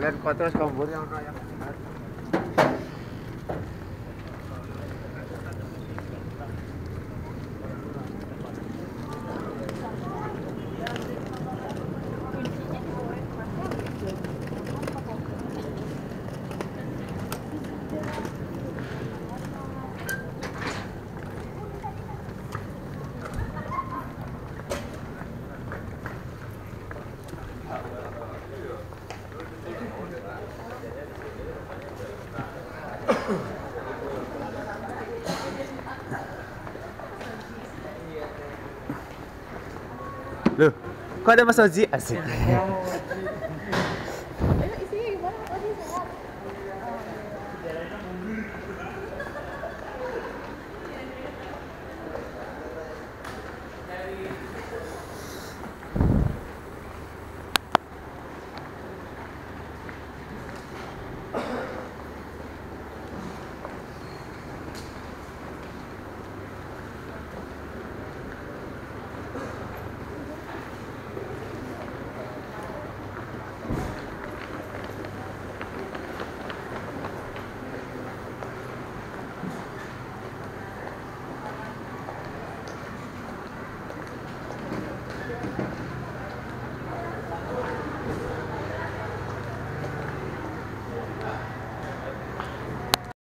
Javier, cuatro es como Loh, kok ada Mas Ozi? Asik.